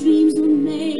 dreams were made.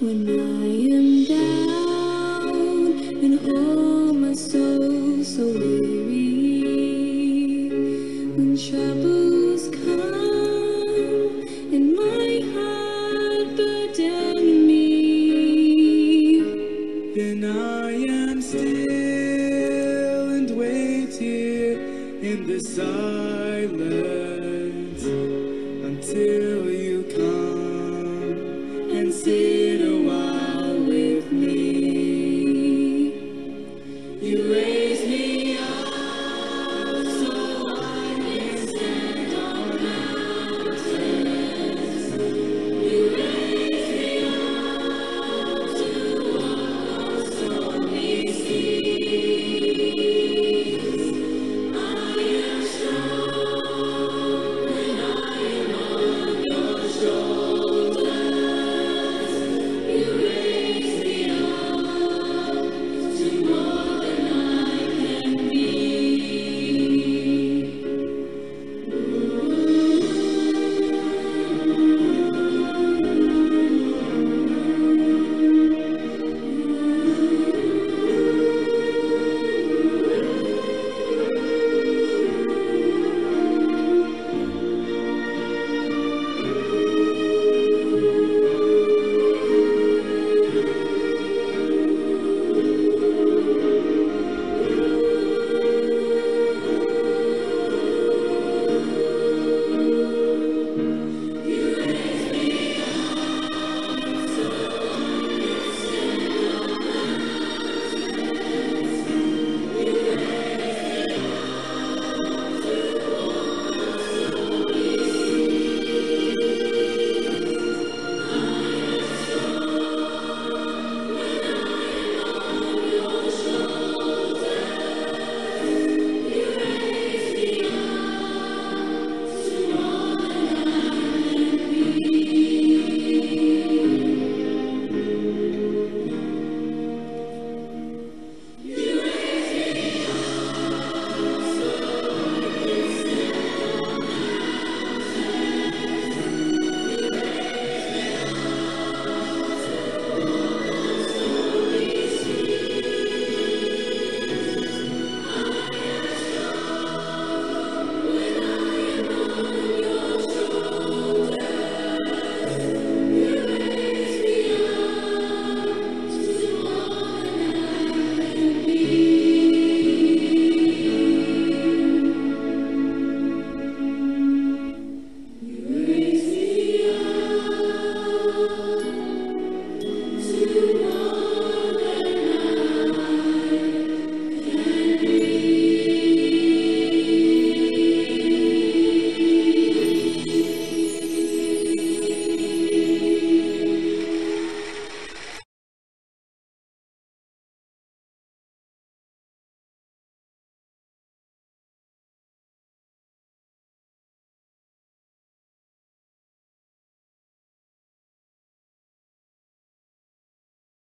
When I am down and all my soul so weary, when troubles come and my heart burden me, then I am still and wait here in the silence.